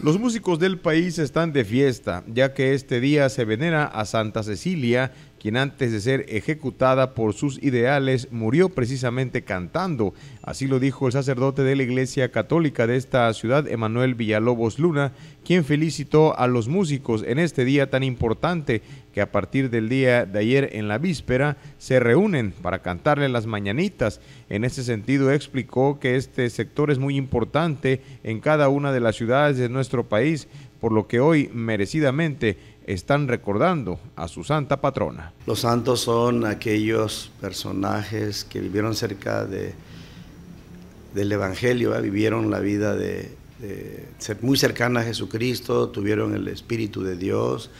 Los músicos del país están de fiesta, ya que este día se venera a Santa Cecilia, quien antes de ser ejecutada por sus ideales murió precisamente cantando. Así lo dijo el sacerdote de la Iglesia Católica de esta ciudad, Emanuel Villalobos Luna, quien felicitó a los músicos en este día tan importante que a partir del día de ayer en la víspera se reúnen para cantarle las mañanitas. En ese sentido explicó que este sector es muy importante en cada una de las ciudades de nuestro país, por lo que hoy merecidamente están recordando a su santa patrona. Los santos son aquellos personajes que vivieron cerca de, del Evangelio, vivieron la vida de, muy cercana a Jesucristo, tuvieron el Espíritu de Dios,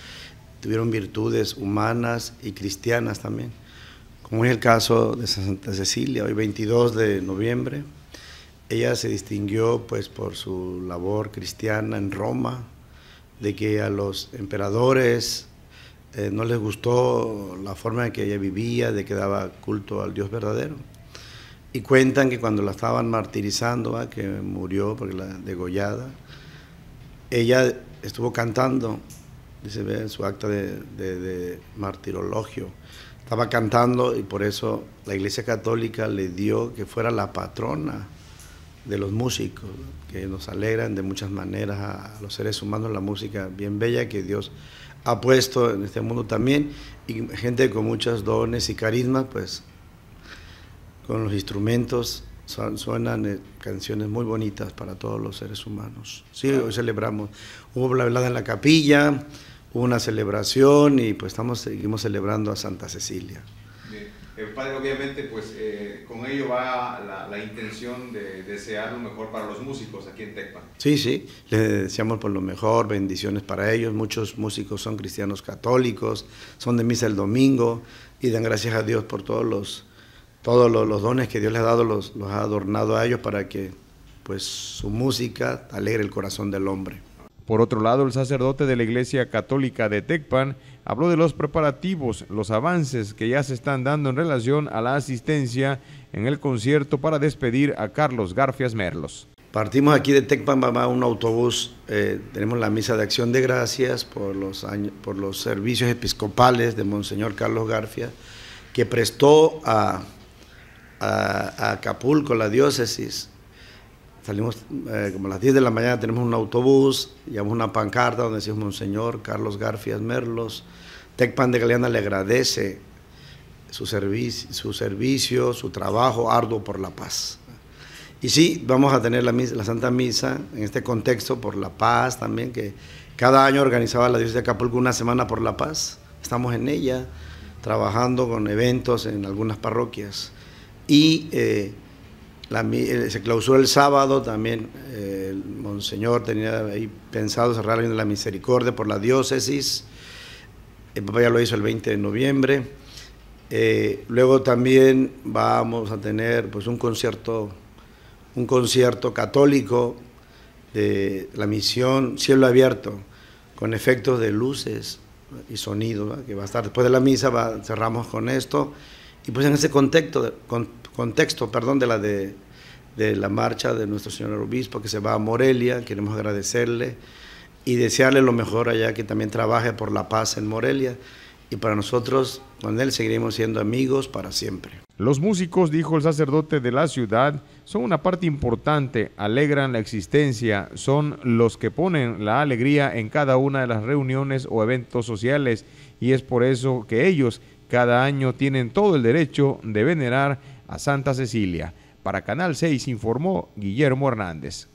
tuvieron virtudes humanas y cristianas también, como es el caso de Santa Cecilia, hoy 22 de noviembre. Ella se distinguió pues por su labor cristiana en Roma, de que a los emperadores eh, no les gustó la forma en que ella vivía, de que daba culto al Dios verdadero. Y cuentan que cuando la estaban martirizando, que murió porque la degollada, ella estuvo cantando, dice en su acta de martirologio, estaba cantando y por eso la Iglesia Católica le dio que fuera la patrona de los músicos, que nos alegran de muchas maneras a, los seres humanos, la música bien bella que Dios ha puesto en este mundo también, y gente con muchos dones y carismas, pues con los instrumentos suenan eh, canciones muy bonitas para todos los seres humanos. Sí, hoy celebramos, hubo la velada en la capilla, hubo una celebración y pues estamos, seguimos celebrando a Santa Cecilia. El padre, obviamente, pues eh, con ello va la, intención de desear lo mejor para los músicos aquí en Tecpan. Sí, sí, les deseamos por lo mejor, bendiciones para ellos. Muchos músicos son cristianos católicos, son de misa el domingo y dan gracias a Dios por todos los, todos los, dones que Dios les ha dado, los, los ha adornado a ellos para que pues su música alegre el corazón del hombre. Por otro lado, el sacerdote de la Iglesia Católica de Tecpan habló de los preparativos, los avances que ya se están dando en relación a la asistencia en el concierto para despedir a Carlos Garfias Merlos. Partimos aquí de Tecpan, va un autobús, eh, tenemos la misa de acción de gracias por los, por los servicios episcopales de Monseñor Carlos Garfias, que prestó a, a Acapulco, la diócesis, Salimos eh, como a las 10 de la mañana, tenemos un autobús, llevamos una pancarta donde decimos Monseñor Carlos Garfias Merlos. Tecpan de Galeana le agradece su, servicio, su servicio, su trabajo arduo por la paz. Y sí, vamos a tener la, la Santa Misa en este contexto por la paz también, que cada año organizaba la Diócesis de Acapulco una semana por la paz. Estamos en ella, trabajando con eventos en algunas parroquias. Y eh, eh, se clausuró el sábado también, eh, el monseñor tenía ahí pensado cerrar la misericordia por la diócesis, el papá ya lo hizo el 20 de noviembre, eh, luego también vamos a tener pues un concierto, un concierto católico de la misión Cielo Abierto, con efectos de luces y sonido, que va a estar después de la misa, va, cerramos con esto, y pues en ese contexto, contexto perdón, de la de, de la marcha de nuestro señor obispo que se va a Morelia, queremos agradecerle y desearle lo mejor allá, que también trabaje por la paz en Morelia. Y para nosotros, con él seguiremos siendo amigos para siempre. Los músicos, dijo el sacerdote de la ciudad, son una parte importante, alegran la existencia, son los que ponen la alegría en cada una de las reuniones o eventos sociales y es por eso que ellos cada año tienen todo el derecho de venerar a Santa Cecilia. Para Canal 6 informó Guillermo Hernández.